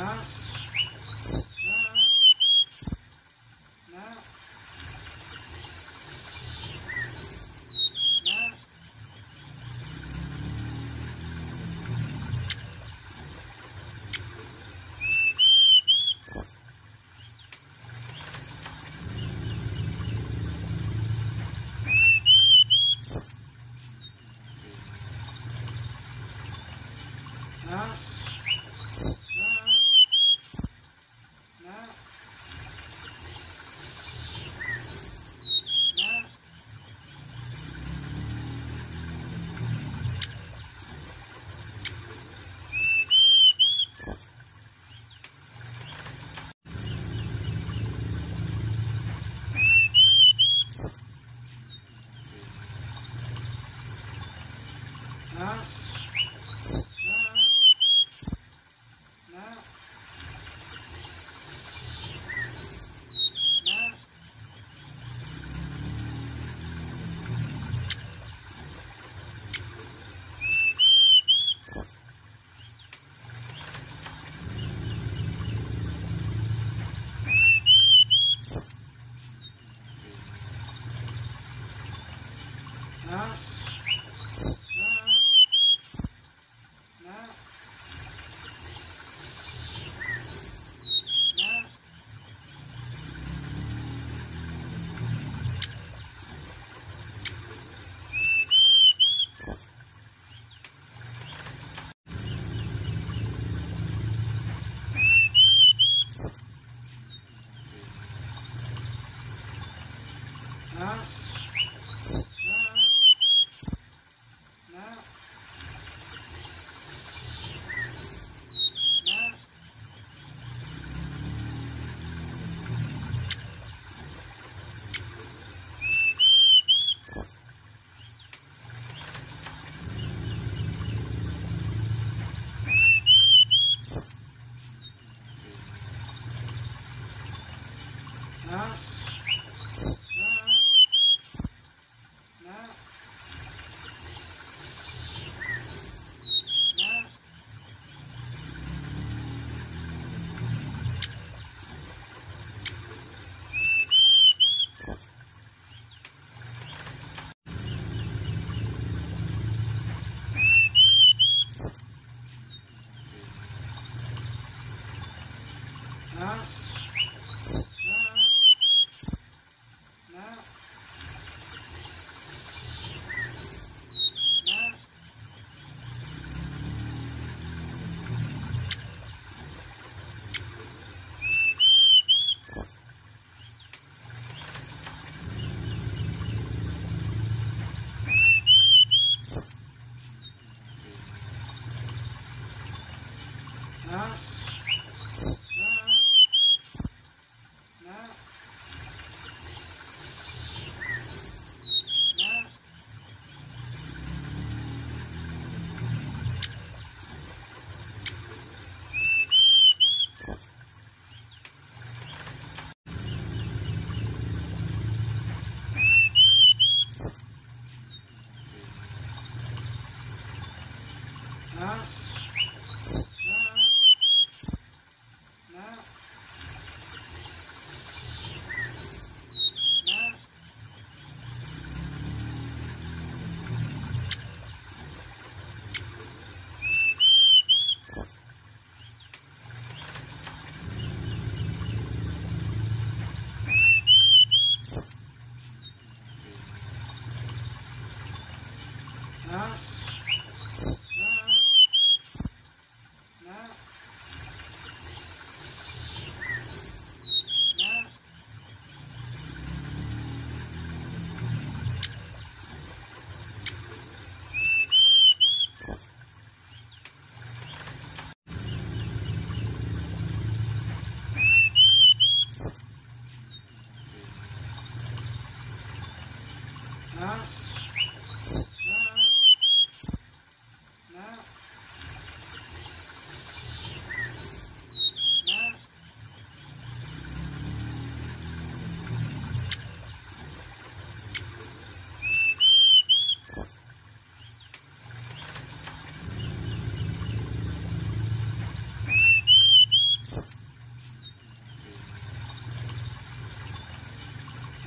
นะ นะ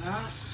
Huh?